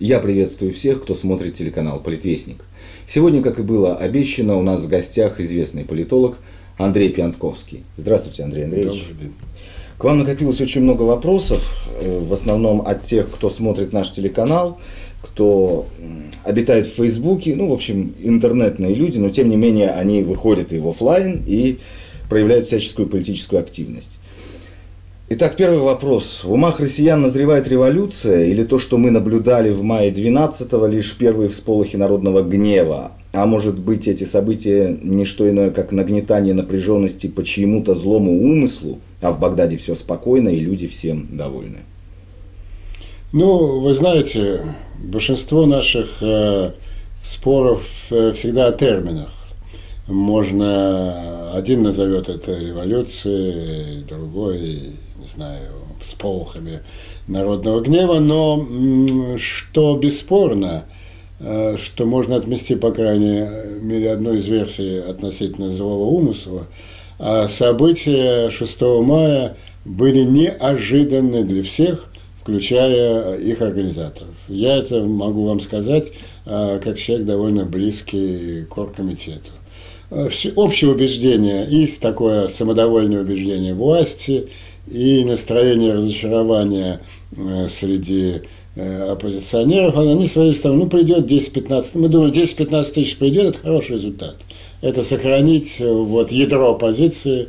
Я приветствую всех, кто смотрит телеканал «Политвестник». Сегодня, как и было обещано, у нас в гостях известный политолог Андрей Пьянтковский. Здравствуйте, Андрей Андреевич. Добрый день. К вам накопилось очень много вопросов, э, в основном от тех, кто смотрит наш телеканал, кто обитает в Фейсбуке, ну, в общем, интернетные люди, но тем не менее они выходят и в офлайн и проявляют всяческую политическую активность. Итак, первый вопрос. В умах россиян назревает революция или то, что мы наблюдали в мае 12-го, лишь первые всполохи народного гнева? А может быть, эти события не что иное, как нагнетание напряженности по чьему-то злому умыслу, а в Багдаде все спокойно и люди всем довольны? Ну, вы знаете, большинство наших э, споров э, всегда о терминах. Можно, один назовет это революцией, другой не знаю, сполохами народного гнева, но что бесспорно, э, что можно отмести, по крайней мере, одну из версий относительно злого умысла, а события 6 мая были неожиданны для всех, включая их организаторов. Я это могу вам сказать, э, как человек довольно близкий к оргкомитету. Э, общее убеждение и такое самодовольное убеждение власти – и настроение разочарования э, среди э, оппозиционеров, они своей стороны, ну, придет 10-15, мы думаем, 10-15 тысяч придет, это хороший результат. Это сохранить э, вот, ядро оппозиции,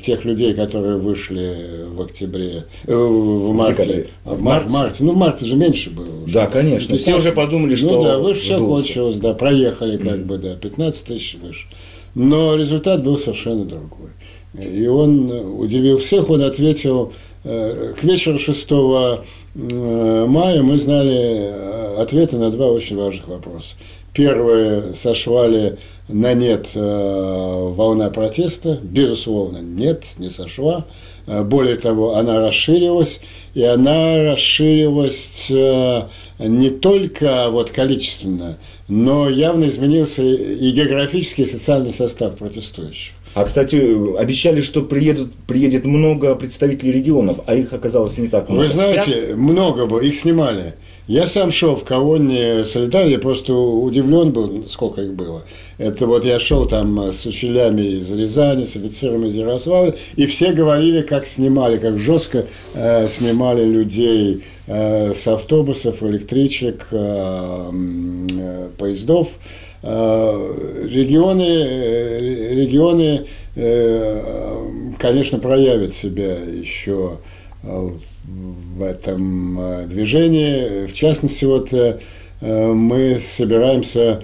тех людей, которые вышли в октябре, в марте, в, марте, марте, ну в марте же меньше было. Уже. Да, конечно. 15, Все уже подумали, ну что. Ну да, выше все кончилось, да, проехали как mm. бы, да, 15 тысяч выше. Но результат был совершенно другой. И он удивил всех, он ответил, э, к вечеру 6 э, мая мы знали э, ответы на два очень важных вопроса. Первое, сошла ли на нет волна протеста? Безусловно, нет, не сошла. Более того, она расширилась, и она расширилась не только вот количественно, но явно изменился и географический, и социальный состав протестующих. А, кстати, обещали, что приедут, приедет много представителей регионов, а их оказалось не так много. Вы знаете, Спят? много было, их снимали. Я сам шел в колонне Солидар, я просто удивлен был, сколько их было. Это вот я шел там с учителями из Рязани, с офицерами из Ярославля, и все говорили, как снимали, как жестко э, снимали людей э, с автобусов, электричек, э, э, поездов. Э, регионы, э, регионы, э, конечно, проявят себя еще в этом движении. В частности, вот мы собираемся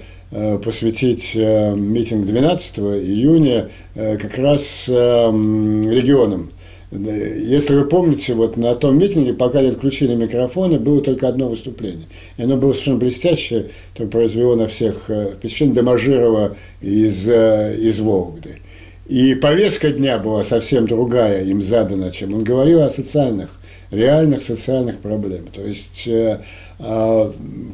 посвятить митинг 12 июня как раз регионам. Если вы помните, вот на том митинге, пока не отключили микрофоны, было только одно выступление. И оно было совершенно блестящее, то произвело на всех э, впечатление Доможирова из, э, из Вологды. И повестка дня была совсем другая, им задана, чем он говорил о социальных, реальных социальных проблемах. То есть э,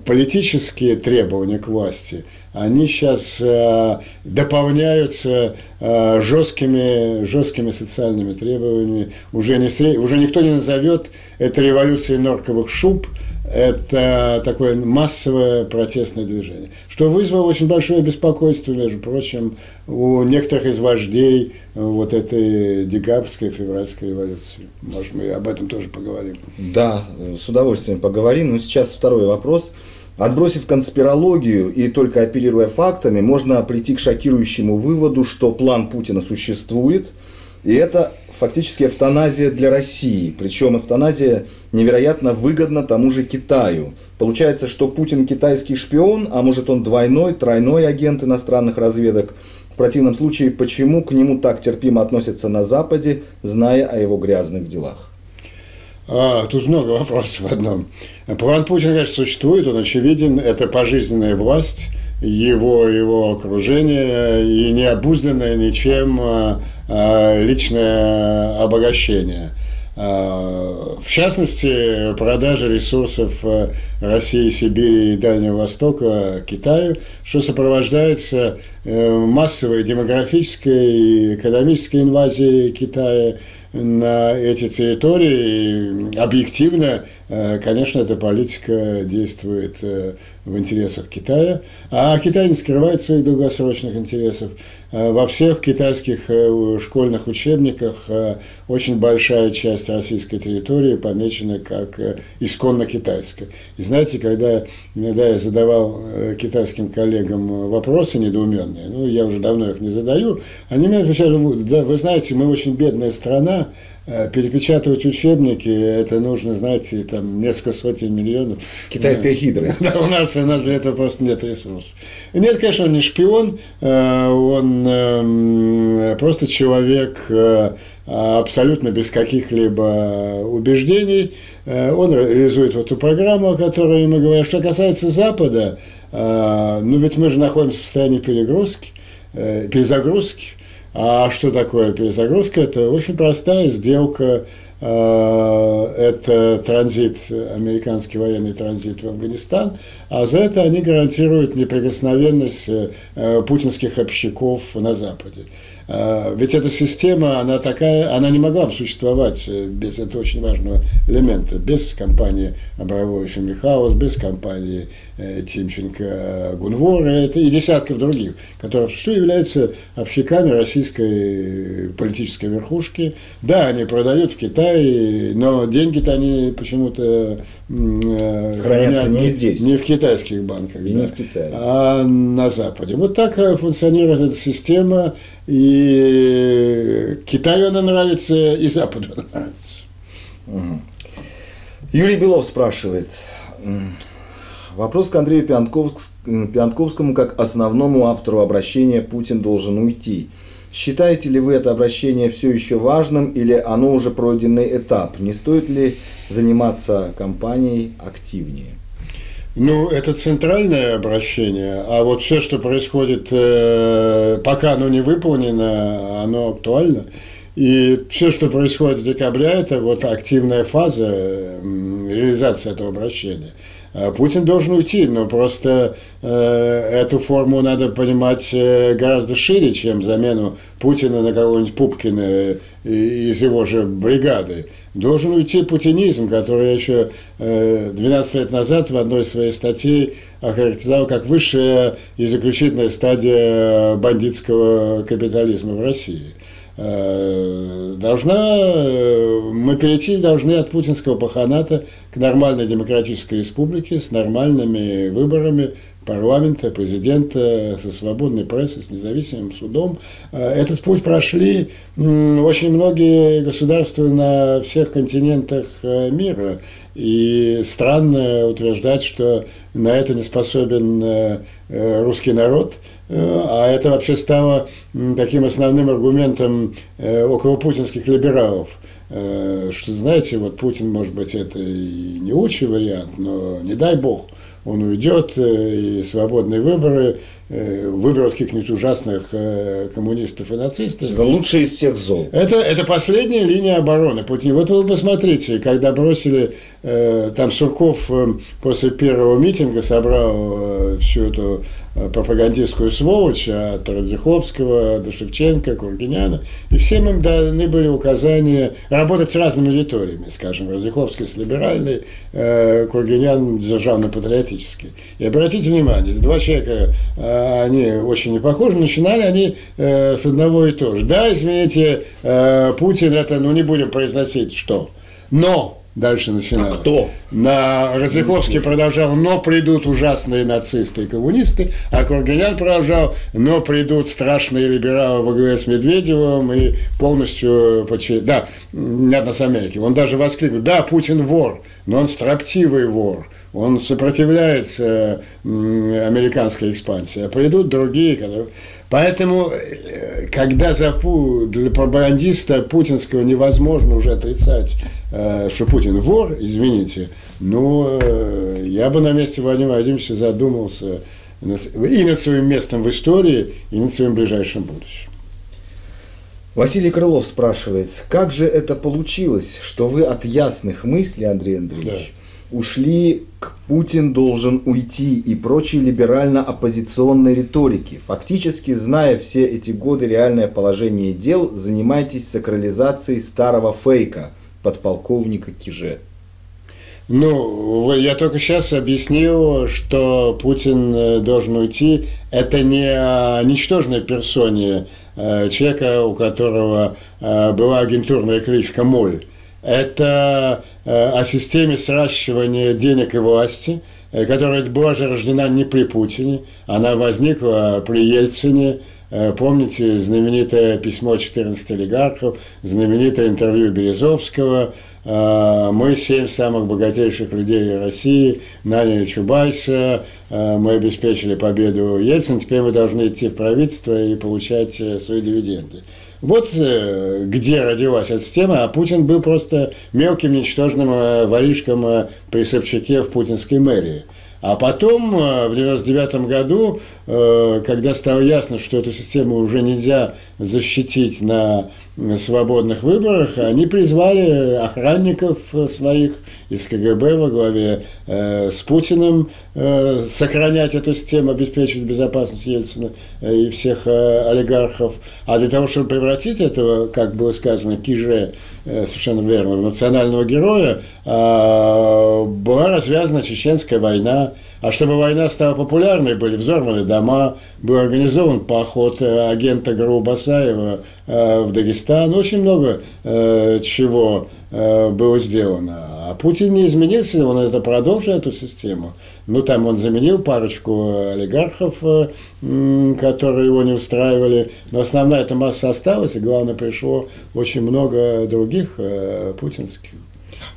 политические требования к власти – они сейчас э, дополняются э, жесткими, жесткими социальными требованиями. Уже, не, уже никто не назовет это революцией норковых шуб, это такое массовое протестное движение, что вызвало очень большое беспокойство, между прочим, у некоторых из вождей вот этой декабрьской февральской революции. Может, мы об этом тоже поговорим. Да, с удовольствием поговорим. Но сейчас второй вопрос – Отбросив конспирологию и только апеллируя фактами, можно прийти к шокирующему выводу, что план Путина существует, и это фактически эвтаназия для России. Причем эвтаназия невероятно выгодна тому же Китаю. Получается, что Путин китайский шпион, а может он двойной, тройной агент иностранных разведок. В противном случае, почему к нему так терпимо относятся на Западе, зная о его грязных делах? А, тут много вопросов в одном. План Путина, конечно, существует, он очевиден, это пожизненная власть, его, его окружение и необузданное ничем а, а, личное обогащение. А, в частности, продажа ресурсов России, Сибири и Дальнего Востока Китаю, что сопровождается э, массовой демографической и экономической инвазией Китая на эти территории. И объективно, э, конечно, эта политика действует э, в интересах Китая, а Китай не скрывает своих долгосрочных интересов. Э, во всех китайских школьных учебниках очень большая часть российской территории помечена как исконно китайская. И знаете, когда иногда я задавал китайским коллегам вопросы недоуменные, ну, я уже давно их не задаю, они мне отвечают, да, вы знаете, мы очень бедная страна, Э, перепечатывать учебники, это нужно, знаете, там несколько сотен миллионов. Китайская хитрость. Да, у нас, у нас для этого просто нет ресурсов. Нет, конечно, он не шпион, э, он эм, просто человек э, абсолютно без каких-либо убеждений. Он реализует вот эту программу, о которой мы говорим. Что касается Запада, ну ведь мы же находимся в состоянии перегрузки, перезагрузки. А что такое перезагрузка? Это очень простая сделка. Э, это транзит, американский военный транзит в Афганистан, а за это они гарантируют неприкосновенность э, путинских общаков на Западе. А, ведь эта система, она такая, она не могла бы существовать э, без этого очень важного элемента, без компании Абрамовича Михайловс, без компании э, Тимченко Гунвора и десятков других, которые что являются общиками российской политической верхушки. Да, они продают в Китае, но деньги-то они почему-то э, хранят не здесь. Не в китайских банках, и да, не в Китае. а на Западе. Вот так функционирует эта система. И Китаю она нравится, и Западу нравится. Юрий Белов спрашивает. Вопрос к Андрею Пиантковскому как основному автору обращения «Путин должен уйти». Считаете ли вы это обращение все еще важным или оно уже пройденный этап? Не стоит ли заниматься кампанией активнее? Ну, это центральное обращение, а вот все, что происходит, э, пока оно не выполнено, оно актуально. И все, что происходит с декабря, это вот активная фаза реализации этого обращения. А Путин должен уйти, но просто э, эту форму надо понимать э, гораздо шире, чем замену Путина на кого-нибудь Пупкина э, из его же бригады. Должен уйти путинизм, который я еще э, 12 лет назад в одной из своих статей охарактеризовал как высшая и заключительная стадия бандитского капитализма в России. Э, должна, э, мы перейти должны от путинского паханата к нормальной демократической республике с нормальными выборами парламента, президента, со свободной прессой, с независимым судом. Э, этот путь прошли очень многие государства на всех континентах мира. И странно утверждать, что на это не способен русский народ – а это вообще стало таким основным аргументом э, около путинских либералов. Э, что, знаете, вот Путин, может быть, это и не лучший вариант, но не дай бог, он уйдет, и свободные выборы, выберут каких-нибудь ужасных коммунистов и нацистов. Это лучший из всех зол. Это, это последняя линия обороны Путина. Вот вы посмотрите, когда бросили, там Сурков после первого митинга собрал всю эту Э, пропагандистскую сволочь от Радзиховского до Шевченко, Кургиняна. И всем им даны были указания работать с разными аудиториями, скажем, Радзиховский с либеральной, э, Кургинян державно-патриотический. И обратите внимание, два человека, э, они очень не похожи, начинали они с одного и того же. Да, извините, Путин это, ну не будем произносить, что. Но Дальше начинал. А кто? На Розыховский продолжал, но придут ужасные нацисты и коммунисты, а Кургинян продолжал, но придут страшные либералы во главе с Медведевым и полностью. Да, не одна с Америки. Он даже воскликнул, да, Путин вор, но он строптивый вор. Он сопротивляется американской экспансии, а придут другие, которые... Поэтому, э, когда за, для пропагандиста путинского невозможно уже отрицать, э, что Путин вор, извините, но э, я бы на месте Владимира Владимировича задумался и над своим местом в истории, и над своим ближайшим будущим. Василий Крылов спрашивает, как же это получилось, что вы от ясных мыслей, Андрей Андреевич, да ушли к «Путин должен уйти» и прочей либерально-оппозиционной риторики. Фактически, зная все эти годы реальное положение дел, занимайтесь сакрализацией старого фейка подполковника Киже. Ну, я только сейчас объяснил, что Путин э, должен уйти. Это не о ничтожной персоне э, человека, у которого э, была агентурная кличка Моль. Это о системе сращивания денег и власти, которая была же рождена не при Путине, она возникла при Ельцине, Помните знаменитое письмо 14 олигархов, знаменитое интервью Березовского, мы семь самых богатейших людей России наняли Чубайса, мы обеспечили победу Ельцин, теперь мы должны идти в правительство и получать э, свои дивиденды. Вот э, где родилась эта система, а Путин был просто мелким, ничтожным э, воришком при Собчаке в путинской мэрии. А потом, в 1999 году, когда стало ясно, что эту систему уже нельзя защитить на свободных выборах, они призвали охранников своих из КГБ во главе э, с Путиным э, сохранять эту систему, обеспечить безопасность Ельцина э, и всех э, олигархов. А для того, чтобы превратить этого, как было сказано, Киже, э, совершенно верно, в национального героя, э, была развязана чеченская война. А чтобы война стала популярной, были взорваны дома, был организован поход э, агента ГРУ Басаева э, в Дагестан. Очень много э, чего было сделано. А Путин не изменился, он это продолжил, эту систему. Ну, там он заменил парочку олигархов, которые его не устраивали. Но основная эта масса осталась, и главное, пришло очень много других путинских.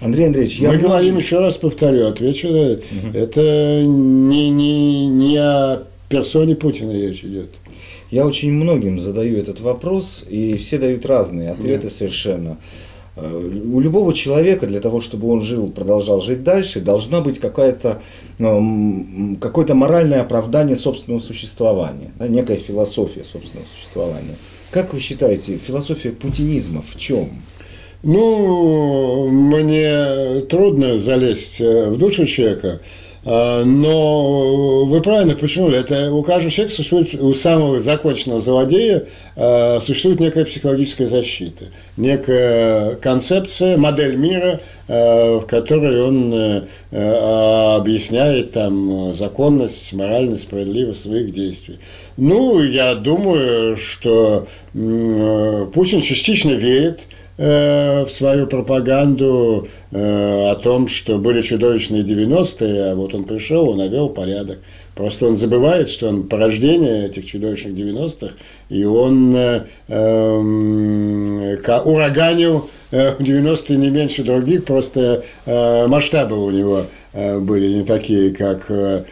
Андрей Андреевич, я... Мы говорим, еще раз повторю, отвечу, угу. это не, не, не о персоне Путина речь идет. Я очень многим задаю этот вопрос, и все дают разные ответы Нет. совершенно. Э, у любого человека для того, чтобы он жил, продолжал жить дальше, должна быть какая-то, ну, какое-то моральное оправдание собственного существования, да, некая философия собственного существования. Как вы считаете, философия путинизма в чем? Ну, мне трудно залезть э, в душу человека, а, но вы правильно почему? Это у каждого человека существует, у самого законченного злодея а, существует некая психологическая защита, некая концепция, модель мира, в которой он э, объясняет там законность, моральность, справедливость своих действий. Ну, я думаю, что э, Путин частично верит Э, в свою пропаганду э, о том, что были чудовищные 90-е, а вот он пришел, он навел порядок. Просто он забывает, что он порождение этих чудовищных 90-х, и он э, э, ураганил э, в 90-е не меньше других, просто э, масштабы у него э, были не такие, как, э,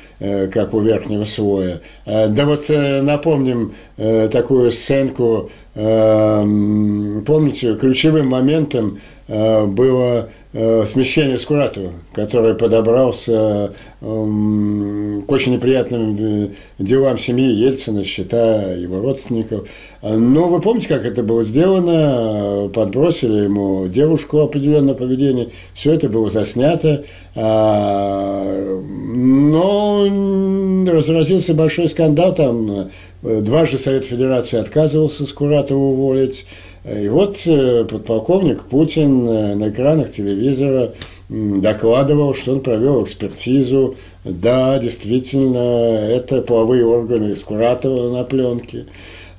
как у верхнего слоя. Да вот напомним такую сценку Эм, помните, ключевым моментом э, было э, смещение Скуратова, который подобрался эм, к очень неприятным э, делам семьи Ельцина, счета его родственников. Но вы помните, как это было сделано? Подбросили ему девушку определенного поведения. Все это было заснято. Но разразился большой скандал там Дважды Совет Федерации отказывался Скуратова уволить. И вот э, подполковник Путин э, на экранах телевизора докладывал, что он провел экспертизу. Да, действительно, это половые органы Скуратова на пленке.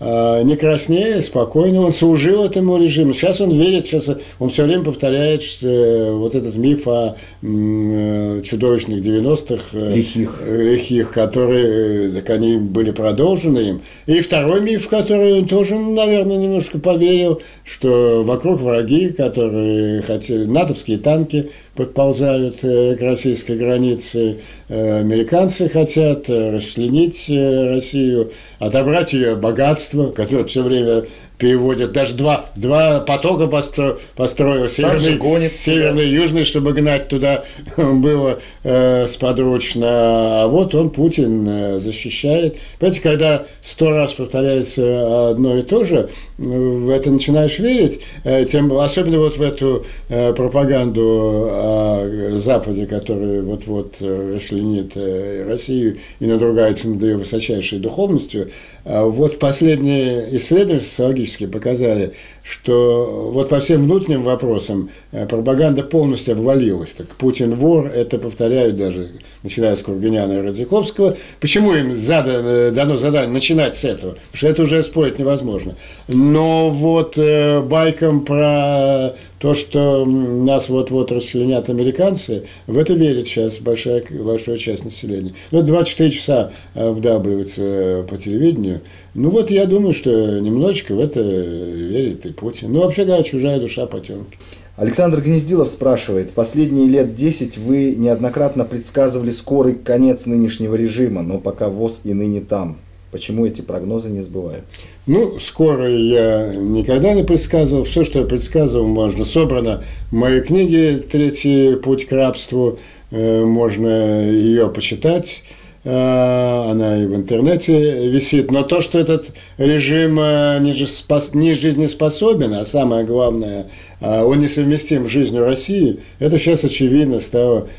А, не краснее, спокойно, он служил этому режиму. Сейчас он верит, сейчас он все время повторяет что, э, вот этот миф о э, чудовищных 90-х. Э, лихих. Лихих, которые, так они были продолжены им. И второй миф, в который он тоже, наверное, немножко поверил, что вокруг враги, которые хотели, натовские танки подползают к российской границе, американцы хотят расчленить Россию, отобрать ее богатство, которое все время переводят. Даже два, два потока постро, построил, северный, гонит, северный и южный, чтобы гнать туда было э, сподручно. А вот он, Путин, э, защищает. Понимаете, когда сто раз повторяется одно и то же, в это начинаешь верить, э, тем, особенно вот в эту э, пропаганду о Западе, который вот-вот расчленит Россию и надругается над ее высочайшей духовностью. А вот последние исследования социологические показали, что вот по всем внутренним вопросам пропаганда полностью обвалилась. Так Путин вор, это повторяют даже, начиная с Курганяна и Радзиковского. Почему им задано, дано задание начинать с этого? Потому что это уже спорить невозможно. Но вот э, байкам про то, что нас вот-вот расчленят американцы, в это верит сейчас большая, большая часть населения. Ну, 24 часа э, вдавливается э, по телевидению. Ну вот я думаю, что немножечко в это верит и Путин. Ну, вообще, говоря, чужая душа потемки. Александр Гнездилов спрашивает, последние лет 10 вы неоднократно предсказывали скорый конец нынешнего режима, но пока ВОЗ и ныне там. Почему эти прогнозы не сбываются? Ну, скоро я никогда не предсказывал. Все, что я предсказывал, можно. Собрано в моей книге «Третий путь к рабству». Э, можно ее почитать. Э, она и в интернете висит. Но то, что этот режим э, не жизнеспособен, а самое главное, он несовместим с жизнью России, это сейчас очевидно стало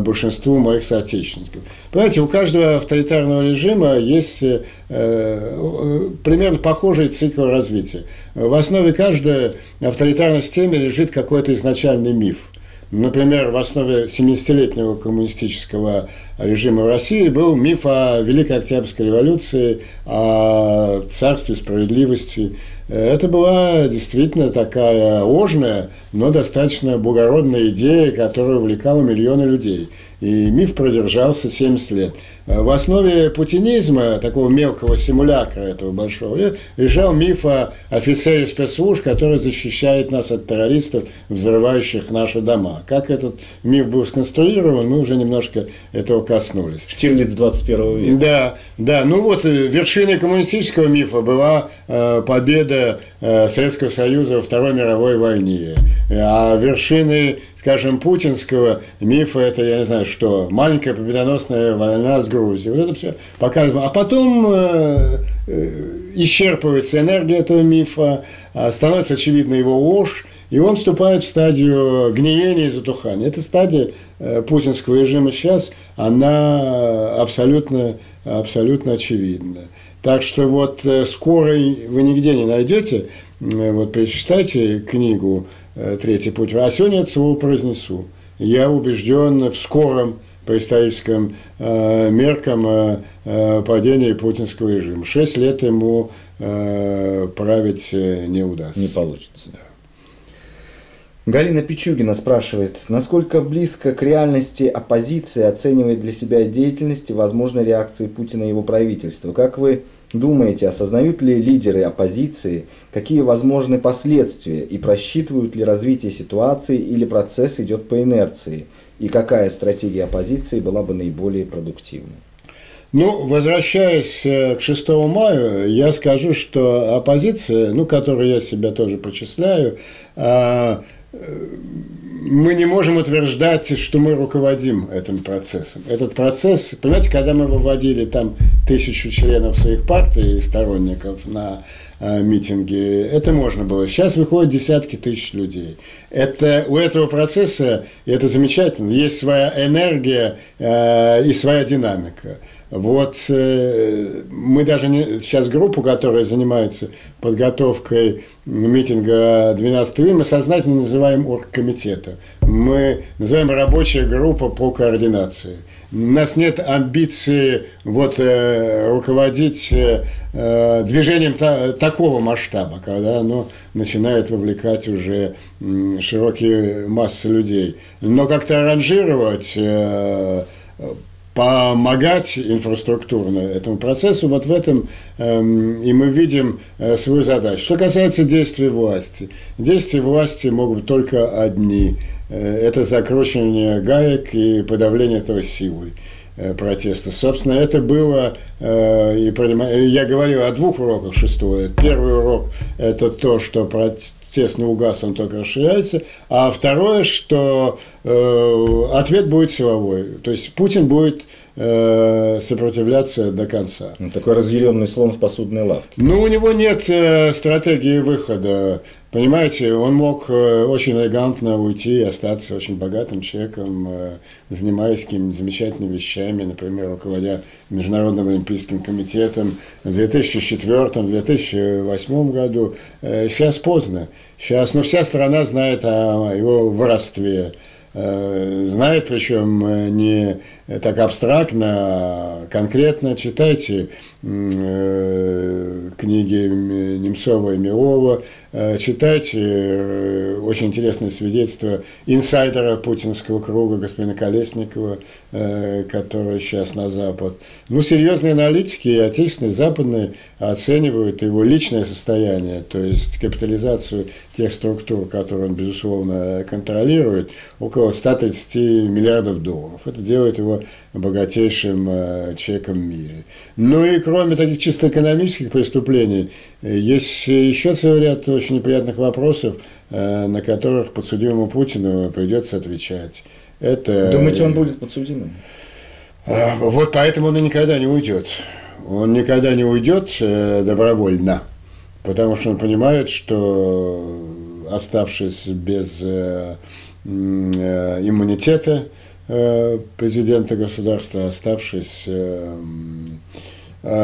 большинству моих соотечественников. Понимаете, у каждого авторитарного режима есть примерно похожий цикл развития. В основе каждой авторитарной системы лежит какой-то изначальный миф – Например, в основе 70-летнего коммунистического режима в России был миф о Великой Октябрьской революции, о царстве справедливости. Это была действительно такая ложная, но достаточно благородная идея, которая увлекала миллионы людей и миф продержался 70 лет. В основе путинизма, такого мелкого симулякра этого большого, лежал миф о офицере спецслужб, который защищает нас от террористов, взрывающих наши дома. Как этот миф был сконструирован, мы уже немножко этого коснулись. Штирлиц 21 века. Да, да. Ну вот э, вершиной коммунистического мифа была э, победа э, Советского Союза во Второй мировой войне. А вершиной скажем, путинского мифа, это, я не знаю, что, маленькая победоносная война с Грузией. Вот это все показываем. А потом э, э, исчерпывается энергия этого мифа, э, становится очевидна его ложь, и он вступает в стадию гниения и затухания. Эта стадия э, путинского режима сейчас, она абсолютно, абсолютно очевидна. Так что вот скорой вы нигде не найдете. Вот перечитайте книгу третий путь. А сегодня это слово произнесу. Я убежден в скором по историческим э, меркам э, э, падения путинского режима. Шесть лет ему э, править э, не удастся. Не получится. Да. Галина Пичугина спрашивает, насколько близко к реальности оппозиция оценивает для себя деятельность и возможной реакции Путина и его правительства? Как вы думаете, осознают ли лидеры оппозиции, какие возможны последствия и просчитывают ли развитие ситуации или процесс идет по инерции? И какая стратегия оппозиции была бы наиболее продуктивной? Ну, возвращаясь э, к 6 мая, я скажу, что оппозиция, ну, которую я себя тоже причисляю, а, мы не можем утверждать, что мы руководим этим процессом. Этот процесс, понимаете, когда мы выводили там тысячу членов своих партий и сторонников на э, митинги, это можно было. Сейчас выходят десятки тысяч людей. Это, у этого процесса, и это замечательно, есть своя энергия э, и своя динамика. Вот э, мы даже не, сейчас группу, которая занимается подготовкой митинга 12 июня, мы сознательно называем оргкомитета. Мы называем рабочая группа по координации. У нас нет амбиции вот, э, руководить э, движением та, такого масштаба, когда оно начинает вовлекать уже широкие массы людей. Но как-то аранжировать помогать инфраструктурно этому процессу, вот в этом эм, и мы видим э, свою задачу. Что касается действий власти, действия власти могут только одни. Э, это закручивание гаек и подавление этого силой. э, протеста. Собственно, это было, э, и я говорил о двух уроках шестого. Первый урок – это то, что не угас, он только расширяется. А второе, что ответ будет силовой. То есть Путин будет сопротивляться до конца. Ну, такой разъяренный слон в посудной лавке. Ну, у него нет стратегии выхода. Понимаете, он мог э, очень элегантно уйти и остаться очень богатым человеком, э, занимаясь какими-то замечательными вещами, например, руководя Международным олимпийским комитетом в 2004-2008 году. Сейчас э, поздно. Сейчас, ну, вся страна знает о его воровстве, знает, причем не так абстрактно, конкретно. Читайте книги Немцова и Милова, Э, читать э, очень интересное свидетельство инсайдера путинского круга, господина Колесникова, э, который сейчас на Запад. Ну, серьезные аналитики, и отечественные, западные, оценивают его личное состояние, то есть капитализацию тех структур, которые он, безусловно, контролирует, около 130 миллиардов долларов. Это делает его богатейшим человеком в мире. Ну и кроме таких чисто экономических преступлений, есть еще целый ряд очень неприятных вопросов, э, на которых подсудимому Путину придется отвечать. Это... Думаете, он будет подсудимым? Э, вот поэтому он и никогда не уйдет. Он никогда не уйдет э, добровольно, потому что он понимает, что оставшись без иммунитета президента государства, оставшись а,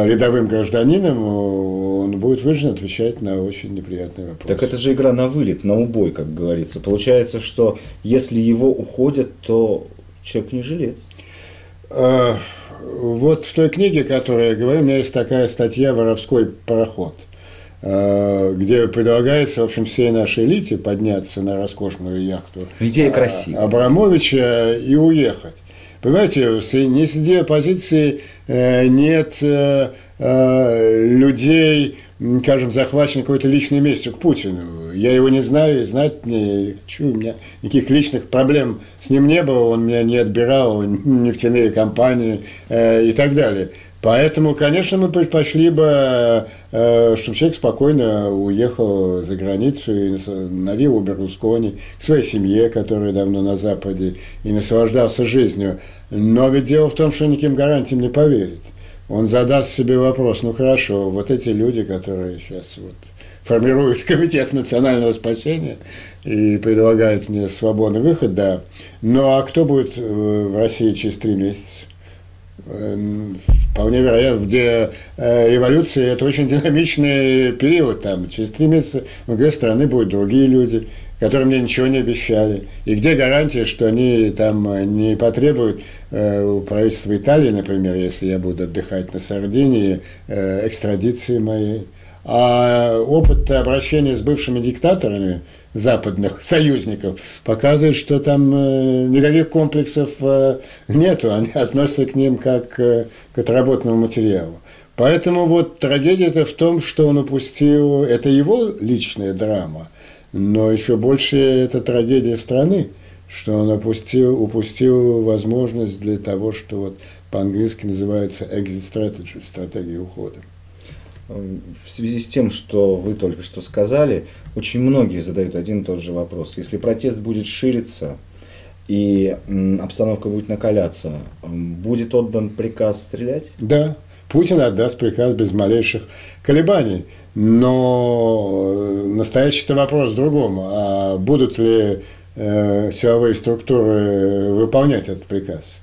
рядовым гражданином, он будет вынужден отвечать на очень неприятные вопросы. Так это же игра на вылет, на убой, как говорится. Получается, что если его уходят, то человек не жилец. Вот в той книге, которую я говорю, у меня есть такая статья «Воровской пароход», где предлагается, в общем, всей нашей элите подняться на роскошную яхту Идея красивая. Абрамовича и уехать. Понимаете, ни среди оппозиции э, нет э, э, людей, скажем, захваченных какой-то личной местью к Путину. Я его не знаю, и знать не хочу, у меня никаких личных проблем с ним не было, он меня не отбирал, нефтяные компании и так далее. Поэтому, конечно, мы предпочли бы, э, чтобы человек спокойно уехал за границу и на виллу Берлускони, к своей семье, которая давно на Западе, и наслаждался жизнью. Но ведь дело в том, что никаким гарантиям не поверит. Он задаст себе вопрос, ну хорошо, вот эти люди, которые сейчас вот формируют комитет национального спасения и предлагают мне свободный выход, да. Ну а кто будет в России через три месяца? Эм, вполне вероятно, где э, революция – это очень динамичный период. Там, через три месяца в другой страны будут другие люди, которые мне ничего не обещали. И где гарантия, что они там э, не потребуют э, у правительства Италии, например, если я буду отдыхать на Сардинии, экстрадиции моей. А опыт обращения с бывшими диктаторами – западных союзников, показывает, что там э, никаких комплексов э, нету, они относятся к ним как э, к отработанному материалу. Поэтому вот трагедия это в том, что он упустил, это его личная драма, но еще больше это трагедия страны, что он упустил, упустил возможность для того, что вот по-английски называется exit strategy, стратегия ухода в связи с тем, что вы только что сказали, очень многие задают один и тот же вопрос. Если протест будет шириться и обстановка будет накаляться, будет отдан приказ стрелять? Да, Путин отдаст приказ без малейших колебаний. Но э, настоящий вопрос в другом. А будут ли э, силовые структуры выполнять этот приказ?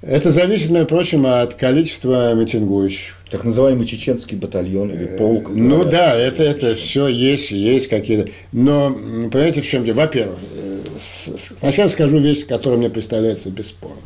Это зависит, между прочим, от количества митингующих. Так называемый чеченский батальон или полк. Ну да, это, это все есть, есть какие-то. Но, понимаете, в чем дело? Во-первых, э, сначала скажу вещь, которая мне представляется бесспорной.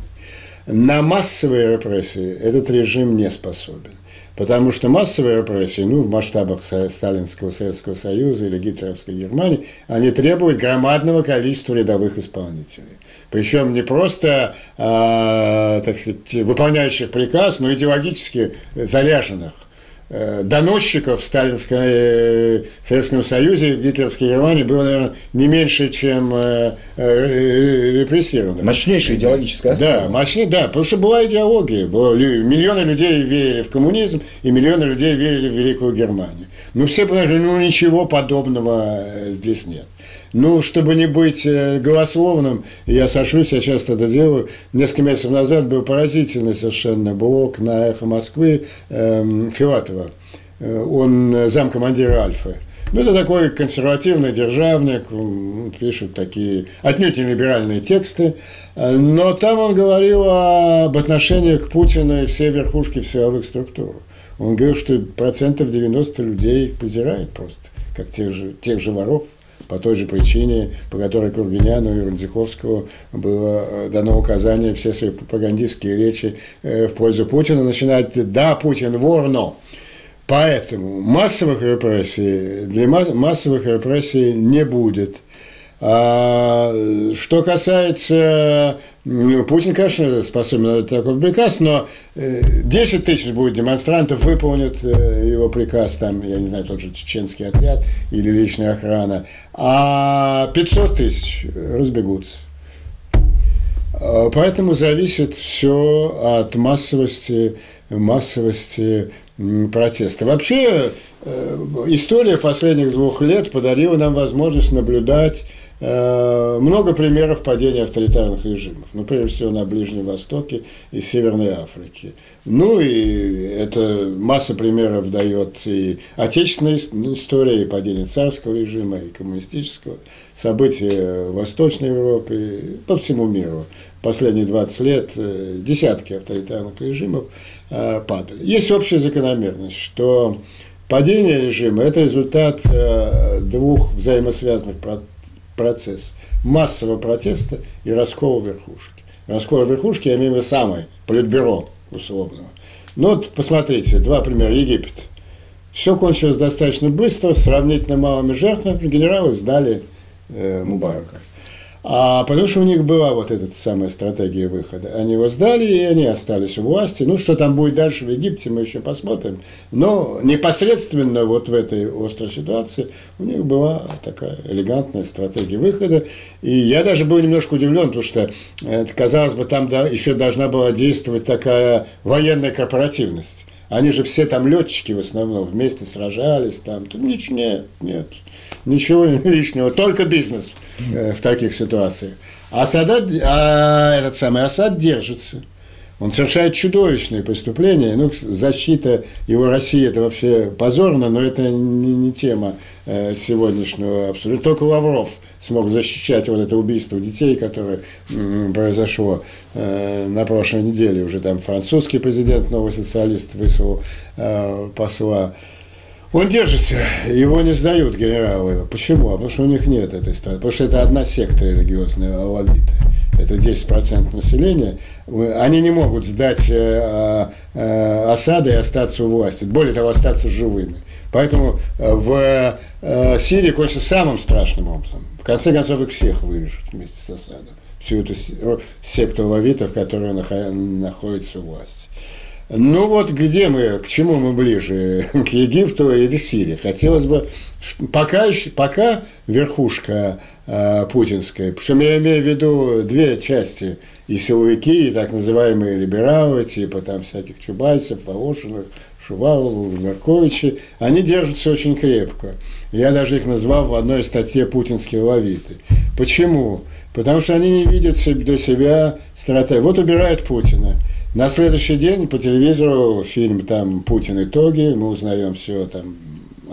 На массовые репрессии этот режим не способен. Потому что массовые репрессии, ну, в масштабах Сталинского Советского Союза или гитлеровской Германии, они требуют громадного количества рядовых исполнителей. Причем не просто, э, так сказать, выполняющих приказ, но идеологически заряженных э, доносчиков в Сталинской, э, Советском Союзе, в гитлеровской Германии было, наверное, не меньше, чем э, репрессированных. Мощнейшая идеологическая основа. Да, мощнее, да, потому что была идеология. Было, миллионы людей верили в коммунизм, и миллионы людей верили в Великую Германию. Но все поняли, ну ничего подобного здесь нет. Ну, чтобы не быть э, голословным, я сошлюсь, я часто это делаю. Несколько месяцев назад был поразительный совершенно блок на «Эхо Москвы» э, Филатова. Э, он замкомандир «Альфы». Ну, это такой консервативный державник, пишет такие отнюдь не либеральные тексты, но там он говорил об отношении к Путину и всей верхушке в силовых структурах. Он говорил, что процентов 90 людей их презирает просто, как тех же, тех же воров по той же причине, по которой Кургиняну и Рандзиховскому было э, дано указание все свои пропагандистские речи э, в пользу Путина начинать «да, Путин вор, но». Поэтому массовых репрессий, для массовых репрессий не будет – что касается Путин, конечно, способен на такой приказ, но 10 э, тысяч будет демонстрантов, выполнят э, его приказ, там, я не знаю, тот же чеченский отряд или личная охрана, а 500 тысяч разбегутся. А, поэтому зависит все от массовости, массовости протеста. Вообще, э, история последних двух лет подарила нам возможность наблюдать много примеров падения авторитарных режимов, ну, прежде всего, на Ближнем Востоке и Северной Африке. Ну, и это масса примеров дает и отечественная история, и падение царского режима, и коммунистического, события в Восточной Европе, по всему миру. Последние 20 лет э, десятки авторитарных режимов э, падали. Есть общая закономерность, что падение режима – это результат двух взаимосвязанных процессов процесс массового протеста и раскола верхушки. Раскол верхушки, я имею в виду самое, политбюро условного. Ну вот посмотрите, два примера. Египет. Все кончилось достаточно быстро, сравнительно малыми жертвами. Генералы сдали э, Мубарака. А потому что у них была вот эта самая стратегия выхода. Они его сдали, и они остались у власти. Ну, что там будет дальше в Египте, мы еще посмотрим. Но непосредственно вот в этой острой ситуации у них была такая элегантная стратегия выхода. И я даже был немножко удивлен, потому что, казалось бы, там еще должна была действовать такая военная корпоративность. Они же все там летчики в основном, вместе сражались там. Тут ничего нет, нет. Ничего лишнего, только бизнес э, в таких ситуациях. Асад, а этот самый Асад держится. Он совершает чудовищные преступления. Ну, защита его России это вообще позорно, но это не, не тема э, сегодняшнего абсолютно. Только Лавров смог защищать вот это убийство детей, которое м, произошло э, на прошлой неделе. Уже там французский президент, новый социалист, выслал э, посла. Он держится, его не сдают генералы. Почему? А потому что у них нет этой страны. Потому что это одна секта религиозная, алавиты. Это 10% населения. Они не могут сдать э, э, осады и остаться у власти. Более того, остаться живыми. Поэтому э, в Сирии кончится самым страшным образом. В конце концов, их всех вырежут вместе с осадом. Всю эту секту лавитов, которая находится у власти. Ну вот где мы, к чему мы ближе, к Египту или Сирии? Хотелось бы, пока, пока верхушка э, путинская, причем я имею в виду две части, и силовики, и так называемые либералы, типа там всяких Чубайсов, Волошиных, Шувалову, Марковичи, они держатся очень крепко. Я даже их назвал в одной статье «Путинские лавиты». Почему? Потому что они не видят для себя стратегии. Вот убирают Путина – на следующий день по телевизору фильм там «Путин. Итоги», мы узнаем все там,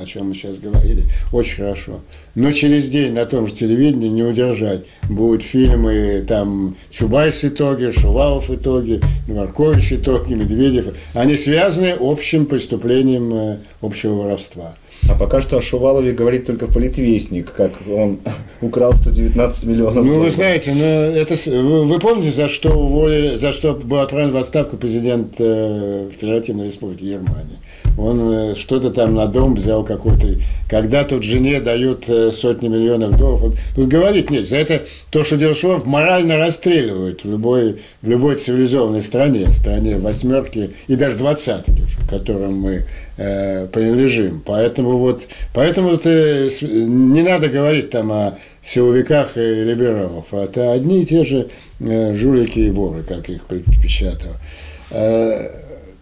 о чем мы сейчас говорили, очень хорошо. Но через день на том же телевидении не удержать. Будут фильмы там Чубайс итоги, Шувалов итоги, Маркович итоги, Медведев. Они связаны общим преступлением э, общего воровства. А пока что о Шувалове говорит только политвестник, как он украл 119 миллионов. Ну, долларов. вы знаете, ну, это, вы, вы помните, за что уволили, за что был отправлен в отставку президент э, Федеративной Республики Германии? Он э, что-то там на дом взял какой-то. Когда тут жене дают э, сотни миллионов долларов, тут говорит, нет, за это то, что делал Шувалов, морально расстреливают в любой, в любой цивилизованной стране, стране восьмерки и даже двадцатки которым мы э, принадлежим. Поэтому вот, поэтому ты, не надо говорить там о силовиках и либералов. Это одни и те же э, жулики и воры, как их печатал.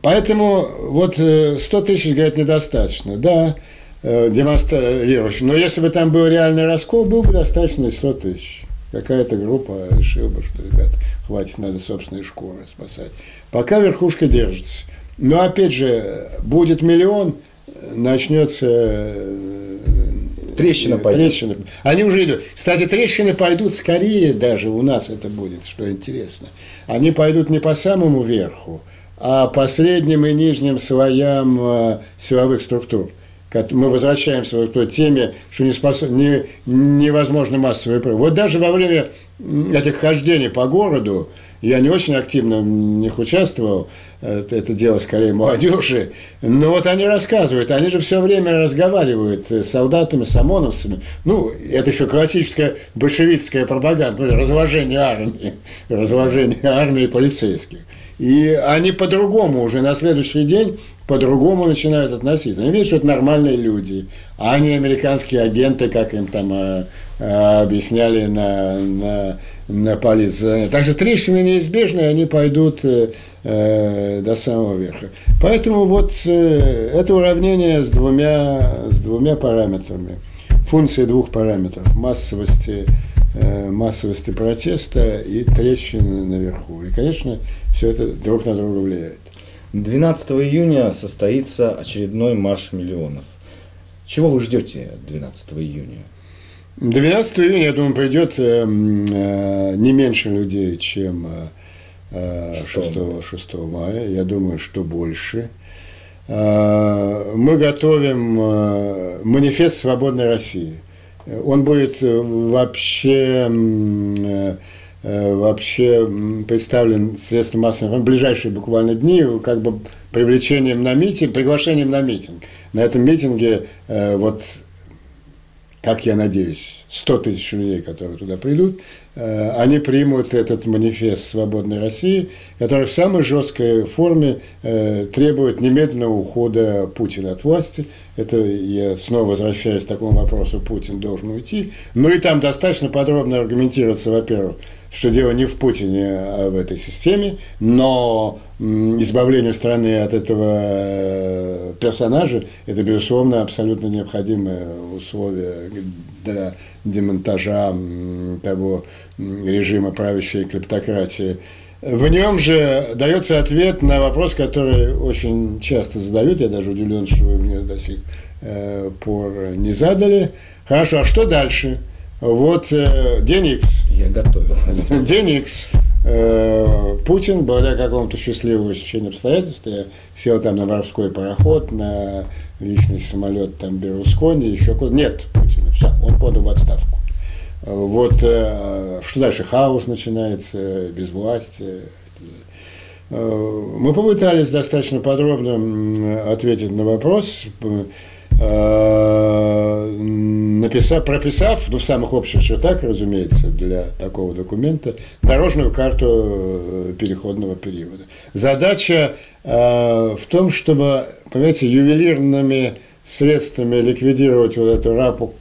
Поэтому вот 100 э, тысяч, говорит, недостаточно. Да, э, демонстрирующий. Но если бы там был реальный раскол, был бы достаточно и 100 тысяч. Какая-то группа решила бы, что, ребят, хватит, надо собственные шкуры спасать. Пока верхушка держится. Но опять же, будет миллион, начнется э, Трещина пойдет. Трещины. Они уже идут. Кстати, трещины пойдут скорее даже у нас это будет, что интересно. Они пойдут не по самому верху, а по средним и нижним слоям э, силовых структур мы возвращаемся к той теме, что не способ, не, невозможно массовый прорыв. Вот даже во время этих хождений по городу, я не очень активно в них участвовал, это дело скорее молодежи, но вот они рассказывают, они же все время разговаривают с солдатами, с ОМОНовцами. Ну, это еще классическая большевистская пропаганда, разложение армии, разложение армии и полицейских. И они по-другому уже на следующий день по-другому начинают относиться. Они видят, что это нормальные люди, а не американские агенты, как им там э, э, объясняли на, на, на полиции. Также трещины неизбежны, они пойдут э, э, до самого верха. Поэтому вот э, это уравнение с двумя, с двумя параметрами. Функции двух параметров. Массовости, массовости протеста и трещины наверху. И, конечно, все это друг на друга влияет. 12 июня состоится очередной марш миллионов. Чего вы ждете 12 июня? 12 июня, я думаю, придет э, э, не меньше людей, чем э, 6, 6 мая. Я думаю, что больше. Э, мы готовим э, манифест свободной России. Он будет вообще э, Э, вообще представлен средством массовой информации в ближайшие буквально дни как бы привлечением на митинг, приглашением на митинг. На этом митинге э, вот как я надеюсь, 100 тысяч людей, которые туда придут, э, они примут этот манифест «Свободной России», который в самой жесткой форме требует немедленного ухода Путина от власти. Это я снова возвращаюсь к такому вопросу, Путин должен уйти. Ну и там достаточно подробно аргументироваться, во-первых, что дело не в Путине, а в этой системе, но избавление страны от этого э, персонажа – это, безусловно, абсолютно необходимое условие для демонтажа того режима правящей клептократии. В нем же дается ответ на вопрос, который очень часто задают, я даже удивлен, что вы мне до сих э, пор не задали. Хорошо, а что дальше? Вот э, день X. Я готовил. День X. Э, Путин, благодаря какому-то счастливому стечению обстоятельств, я сел там на воровской пароход, на личный самолет там Берускони, еще куда Нет Путина, все, он подал в отставку. Вот э, что дальше? Хаос начинается, без власти. Мы попытались достаточно подробно ответить на вопрос написав, прописав, ну, в самых общих чертах, разумеется, для такого документа, дорожную карту э, переходного периода. Задача э, в том, чтобы, понимаете, ювелирными средствами ликвидировать вот эту рапу,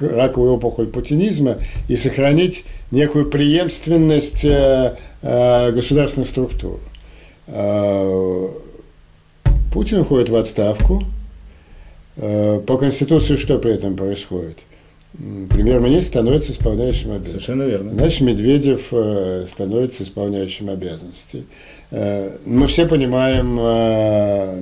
раковую опухоль путинизма и сохранить некую преемственность э, э, государственных структур. Э, Путин уходит в отставку, Э, по Конституции что при этом происходит? Премьер-министр становится исполняющим обязанности. Совершенно верно. Значит, Медведев э, становится исполняющим обязанности. Э, мы все понимаем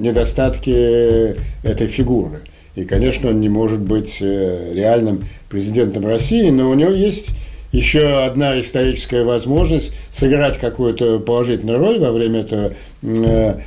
недостатки этой фигуры. И, конечно, он не может быть реальным президентом России, но у него есть еще одна историческая возможность сыграть какую-то положительную роль во время этого э,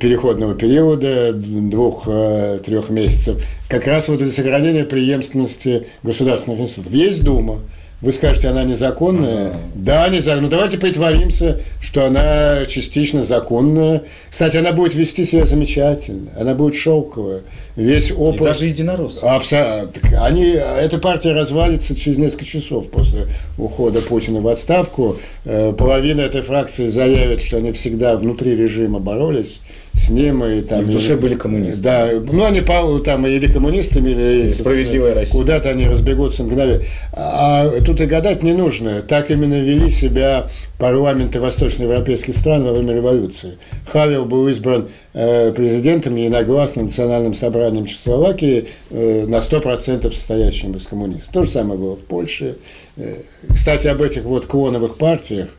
переходного периода, двух-трех месяцев, как раз вот это сохранение преемственности государственных институтов. Есть Дума, вы скажете, она незаконная? Да, незаконная. Ну давайте притворимся, что она частично законная. Кстати, она будет вести себя замечательно. Она будет шелковая. Весь опыт. И даже единорос. Абсолютно. Они, эта партия развалится через несколько часов после ухода Путина в отставку. Э, половина этой фракции заявит, что они всегда внутри режима боролись с ним. И, там, и в душе или, были коммунисты. Да, ну они там или коммунистами, или справедливая Россия. Куда-то они разбегутся мгновенно. А, а тут и гадать не нужно. Так именно вели себя парламенты восточноевропейских стран во время революции. Хавел был избран э, президентом единогласно национальным собранием Чехословакии э, на 100% состоящим из коммунистов. То же самое было в Польше. Э, кстати, об этих вот клоновых партиях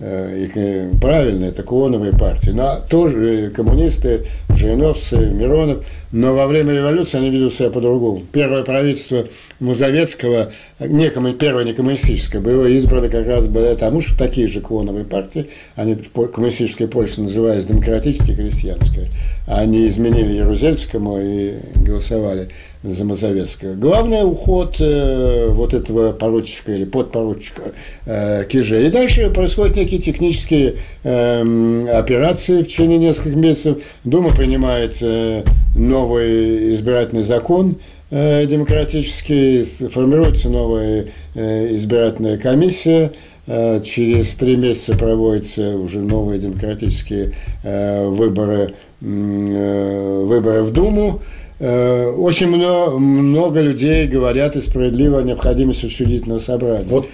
и правильно, это клоновые партии. Но тоже коммунисты, Жириновцы, Миронов, но во время революции они ведут себя по-другому. Первое правительство Мазовецкого, не, первое не коммунистическое, было избрано как раз потому, что такие же клоновые партии, они в коммунистической Польше назывались демократической крестьянской, они изменили Ярузельскому и голосовали за Мазовецкого. Главное уход э, вот этого поручика или подпоручика э, Киже. И дальше происходят некие технические э, операции в течение нескольких месяцев. Дума принимает э, новый избирательный закон э, демократический, формируется новая э, избирательная комиссия. Э, через три месяца проводятся уже новые демократические э, выборы, э, выборы в Думу. Очень много, много людей говорят и справедливо о необходимости учредительного собрания. Вот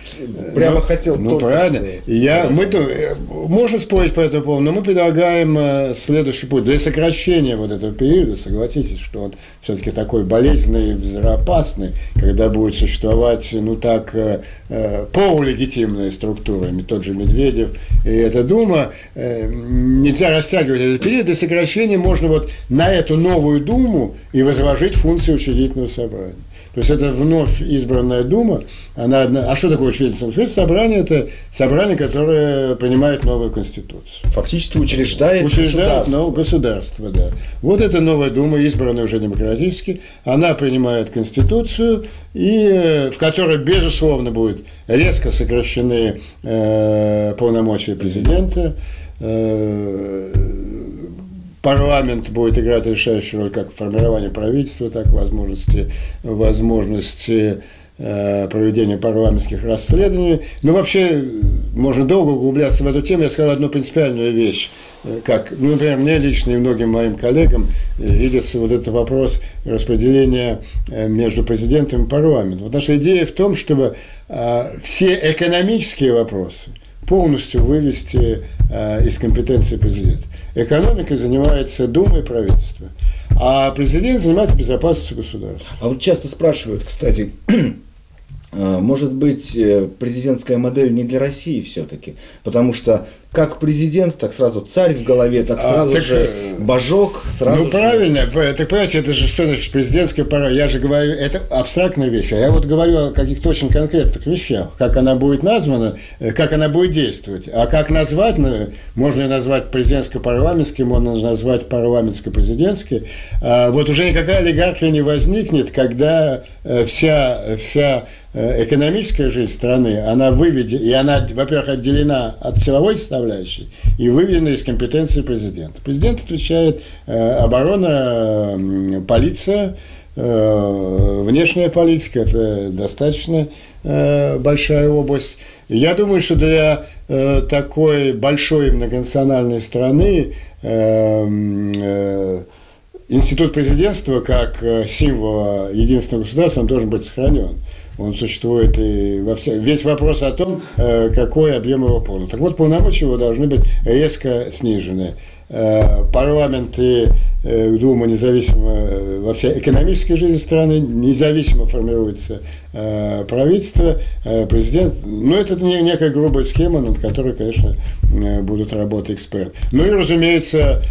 прямо но, хотел. Ну правильно. Я, мы, э, можно спорить по этому поводу, но мы предлагаем э, следующий путь. Для сокращения вот этого периода, согласитесь, что он все-таки такой болезненный и взрывоопасный, когда будет существовать, ну так, полулегитимная структура, тот же Медведев и эта Дума, нельзя растягивать этот период. Для сокращения можно вот на эту новую Думу и возложить функции учредительного собрания. То есть это вновь избранная Дума, она одна... А что такое учредительное собрание? собрание – это собрание, которое принимает новую конституцию. Фактически учреждает, учреждает новое государство, да. Вот эта новая Дума, избранная уже демократически, она принимает конституцию, и э, в которой, безусловно, будут резко сокращены э, полномочия президента, э, парламент будет играть решающую роль как в формировании правительства, так и возможности, возможности э, проведения парламентских расследований. Но вообще можно долго углубляться в эту тему. Я сказал одну принципиальную вещь. Э, как, ну, например, мне лично и многим моим коллегам э, видится вот этот вопрос распределения между президентом и парламентом. Вот наша идея в том, чтобы все экономические вопросы полностью вывести из компетенции президента. Экономикой занимается Дума и правительство. А президент занимается безопасностью государства. А вот часто спрашивают, кстати, может быть, э, президентская модель не для России все-таки, потому что как президент, так сразу царь в голове, так а, сразу а, так, же э, божок, сразу. Ну же... правильно, так понимаете, это же что значит президентская пора? Я же говорю, это абстрактная вещь, а я вот говорю о каких-то очень конкретных вещах, как она будет названа, э, как она будет действовать, а как назвать, можно ее назвать президентско-парламентской, можно назвать парламентско-президентской. А вот уже никакая олигархия не возникнет, когда вся, вся Э, экономическая жизнь страны, она выведена, и она, во-первых, отделена от силовой составляющей и выведена из компетенции президента. Президент отвечает э, оборона, полиция, э, внешняя политика, это достаточно большая область. Я думаю, что для такой большой многонациональной страны институт президентства как символ единственного государства, он должен быть сохранен он существует и во все, весь вопрос о том, э, какой объем его полный. Так вот, полномочия его должны быть резко снижены. Э, парламент и э, Дума независимо во всей экономической жизни страны, независимо формируется правительство, президент. Но это не, некая грубая схема, над которой, конечно, будут работать эксперты. Ну и, разумеется,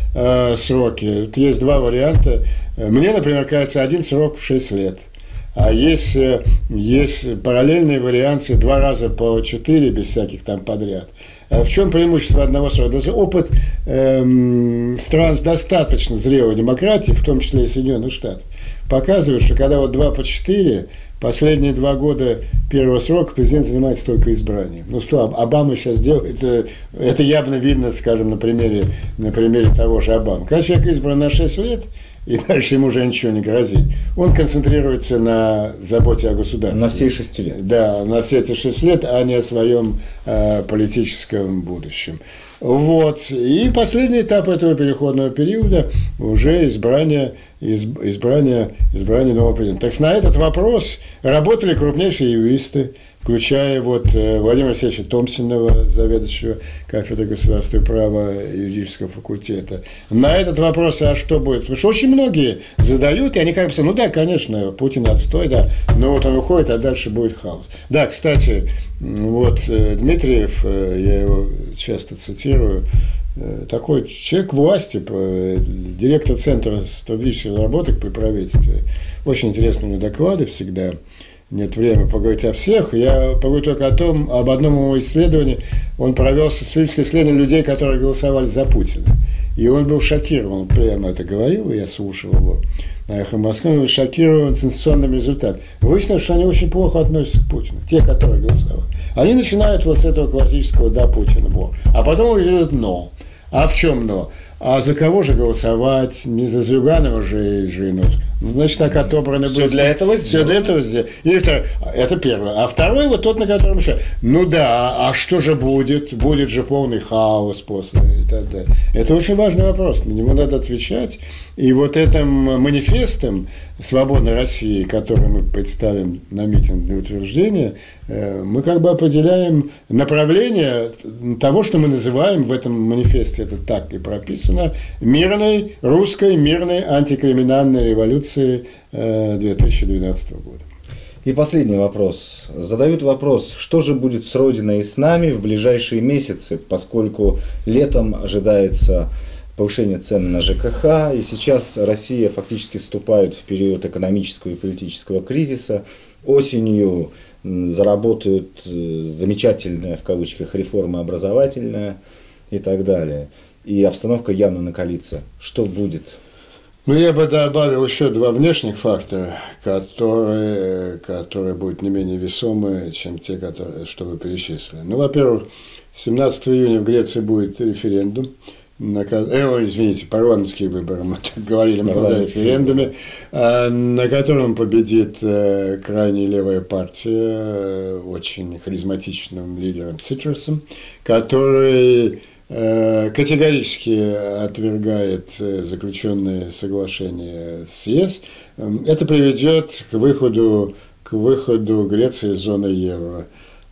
сроки. Тут есть два варианта. Мне, например, кажется, один срок в 6 лет – а есть, э, есть параллельные варианты два раза по четыре без всяких там подряд. А в чем преимущество одного срока? Даже опыт эм, стран с достаточно зрелой демократией, в том числе и Соединенных Штатов, показывает, что когда вот два по четыре, последние два года первого срока президент занимается только избранием. Ну что, Обама сейчас делает, это, это явно видно, скажем, на примере, на примере того же Обамы. Когда человек избран на 6 лет, и дальше ему уже ничего не грозит. Он концентрируется на заботе о государстве. На все шести лет. Да, на все эти шесть лет, а не о своем э, политическом будущем. Вот. И последний этап этого переходного периода уже избрание, избрание, избрание нового президента. Так на этот вопрос работали крупнейшие юристы, включая вот э, Владимира Алексеевича Томсинова, заведующего кафедрой государства и права юридического факультета. На этот вопрос, а что будет? Потому что очень многие задают, и они как бы ну да, конечно, Путин отстой, да, но вот он уходит, а дальше будет хаос. Да, кстати, вот э, Дмитриев, э, я его часто цитирую, такой человек власти, директор Центра стратегических разработок при правительстве. Очень интересные доклады всегда нет времени поговорить о всех. Я поговорю только о том, об одном его исследовании. Он провел социологическое исследование людей, которые голосовали за Путина. И он был шокирован, прямо это говорил, я слушал его на «Эхо Москвы», он был шокирован сенсационным результатом. Выяснилось, что они очень плохо относятся к Путину, те, которые голосовали. Они начинают вот с этого классического «да, Путина», а потом говорят «но». А в чем «но»? А за кого же голосовать? Не за Зюганова же и Жинус. Значит, так отобраны Все для этого Все для этого сделано. И второе, это первое. А второй вот тот, на котором еще. Ну да, а что же будет? Будет же полный хаос после и так далее. Это очень важный вопрос. На него надо отвечать. И вот этим манифестом свободной России, который мы представим на митинг для утверждения, э, мы как бы определяем направление того, что мы называем в этом манифесте, это так и прописано, мирной, русской мирной антикриминальной революции 2012 э, года. И последний вопрос. Задают вопрос, что же будет с Родиной и с нами в ближайшие месяцы, поскольку летом ожидается повышение цен на ЖКХ, и сейчас Россия фактически вступает в период экономического и политического кризиса. Осенью заработают э, замечательная, в кавычках, реформа образовательная и так далее. И обстановка явно накалится. Что будет? Ну, я бы добавил еще два внешних фактора, которые, которые будут не менее весомые, чем те, которые, что вы перечислили. Ну, во-первых, 17 июня в Греции будет референдум на, э, извините, парламентские выборы, мы так говорили на референдуме, э, на котором победит э, крайне левая партия, э, очень харизматичным лидером Цитрусом, который категорически отвергает заключенные соглашения с ЕС. Эм, это приведет к выходу, к выходу Греции из зоны евро.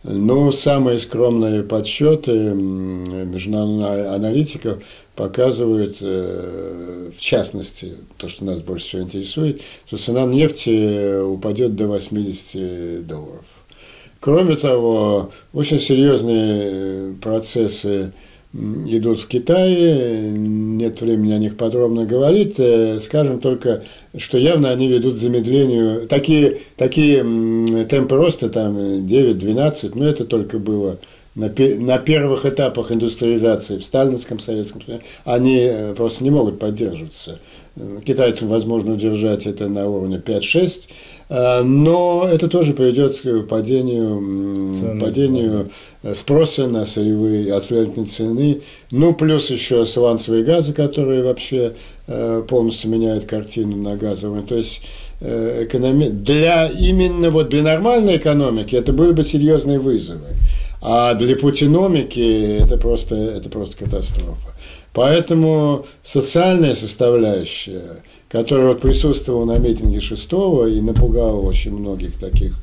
Ну, самые скромные подсчеты международных аналитиков показывают, э, в частности, то, что нас больше всего интересует, что цена нефти упадет до 80 долларов. Кроме того, очень серьезные процессы идут в Китае, нет времени о них подробно говорить, э, скажем только, что явно они ведут замедлению, такие, такие темпы роста, там 9-12, но это только было на, на первых этапах индустриализации в Сталинском Советском Союзе, они э, просто не могут поддерживаться. Китайцам возможно удержать это на уровне 5-6, э, но это тоже приведет к падению, Цены, падению да. спроса на сырьевые осведомительные цены, ну плюс еще сланцевые газы, которые вообще э, полностью меняют картину на газовую. То есть экономи... для именно вот для нормальной экономики это были бы серьезные вызовы. А для путиномики это просто, это просто катастрофа. Поэтому социальная составляющая, которая вот присутствовала на митинге 6 и напугала очень многих таких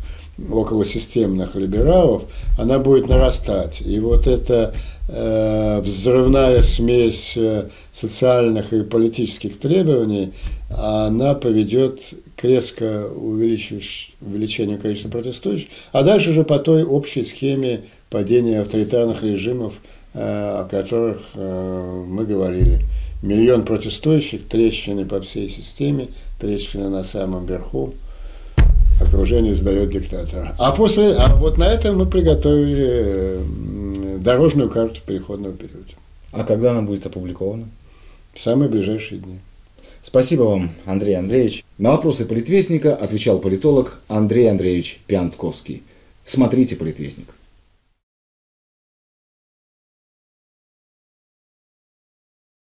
околосистемных либералов, она будет нарастать. И вот эта э, взрывная смесь э, социальных и политических требований, она поведет к резко увеличению количества протестующих, а дальше уже по той общей схеме падения авторитарных режимов, э, о которых э, мы говорили. Миллион протестующих, трещины по всей системе, трещины на самом верху, окружение сдает диктатора. А после, а вот на этом мы приготовили дорожную карту переходного периода. А когда она будет опубликована? В самые ближайшие дни. Спасибо вам, Андрей Андреевич. На вопросы политвестника отвечал политолог Андрей Андреевич Пиантковский. Смотрите «Политвестник».